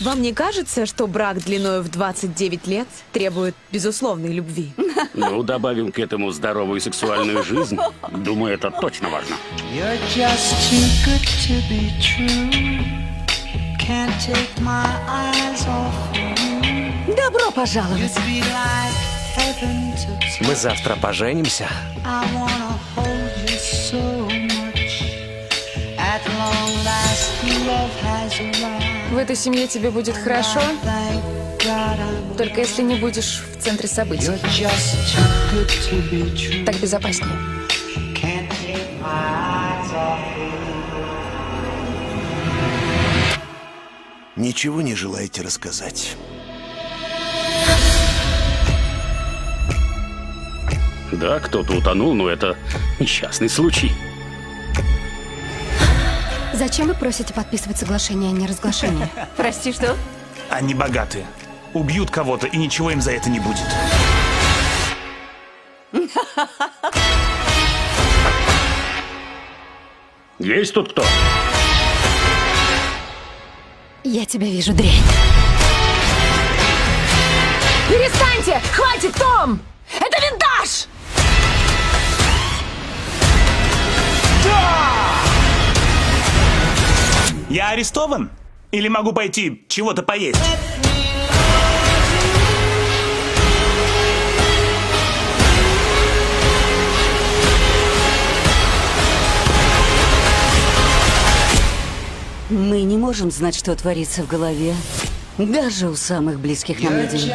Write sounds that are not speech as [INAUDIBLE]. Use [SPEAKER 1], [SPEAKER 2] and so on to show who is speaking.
[SPEAKER 1] Вам не кажется, что брак длиной в 29 лет требует безусловной любви?
[SPEAKER 2] Ну, добавим к этому здоровую сексуальную жизнь. Думаю, это точно важно.
[SPEAKER 3] Добро пожаловать.
[SPEAKER 4] Мы завтра поженимся.
[SPEAKER 5] В этой семье тебе будет хорошо, только если не будешь в центре событий. Так безопаснее.
[SPEAKER 6] Ничего не желаете рассказать?
[SPEAKER 2] Да, кто-то утонул, но это несчастный случай.
[SPEAKER 7] Зачем вы просите подписывать соглашение о неразглашении? [LAUGHS]
[SPEAKER 3] Прости, что?
[SPEAKER 8] Они богатые. Убьют кого-то, и ничего им за это не будет. [LAUGHS]
[SPEAKER 2] Есть тут кто?
[SPEAKER 7] Я тебя вижу, дрянь.
[SPEAKER 5] Перестаньте! Хватит, Том! Это винтаж!
[SPEAKER 8] Я арестован? Или могу пойти чего-то поесть?
[SPEAKER 3] Мы не можем знать, что творится в голове. Даже у самых близких нам людей.